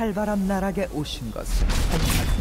칼바람 나락에 오신 것을 환영합니다.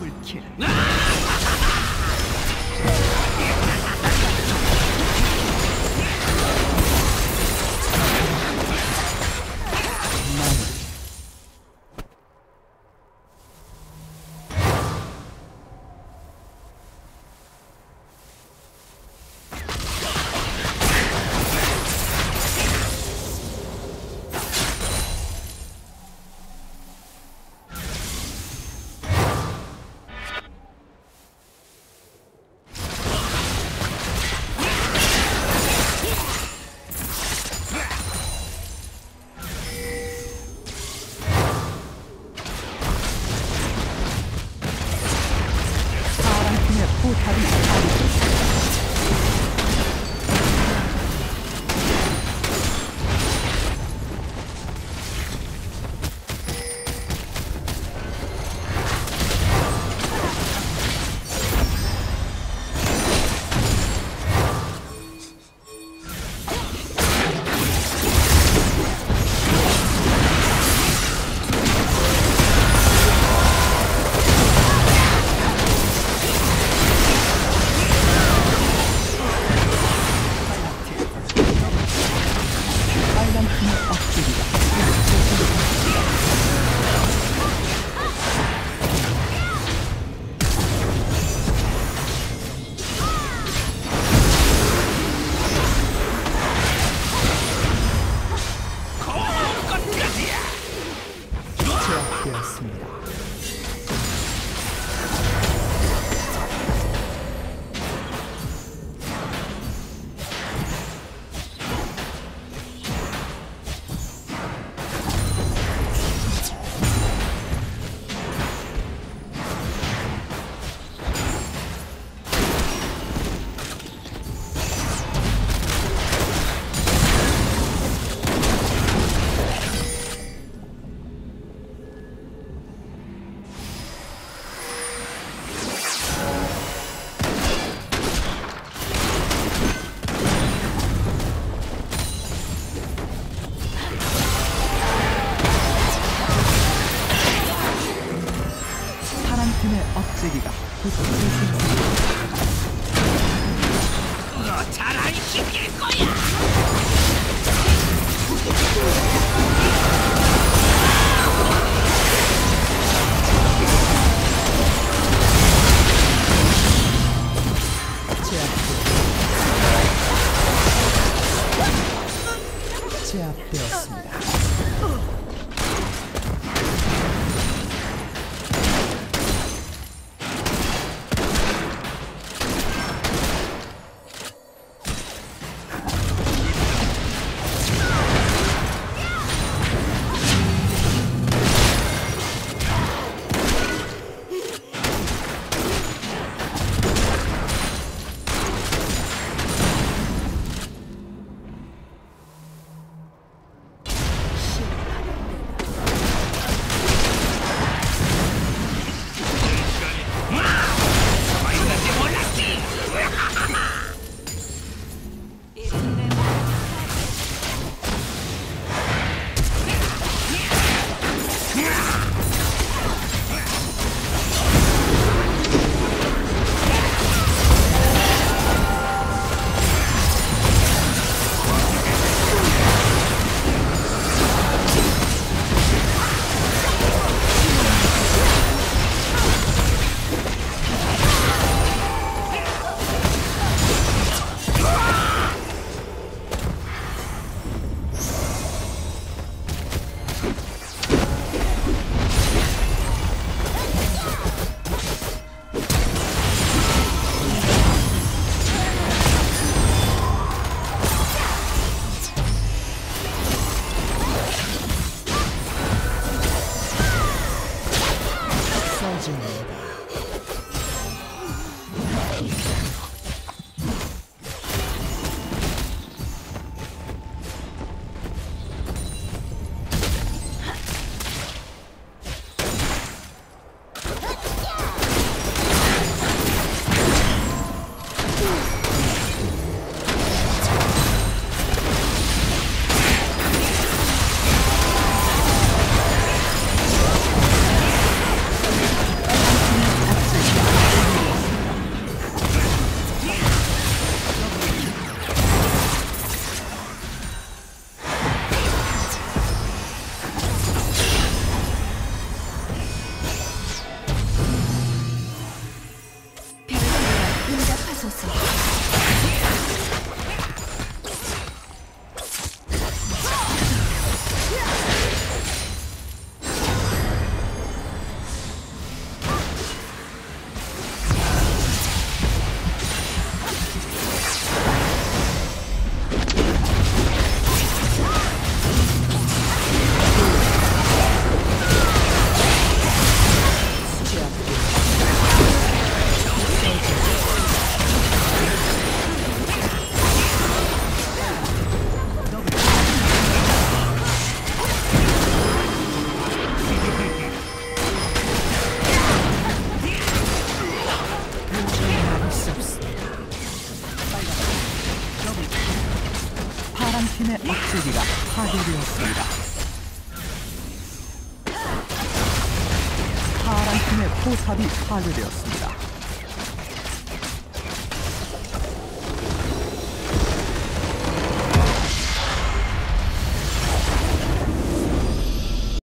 ぶっける Thank you.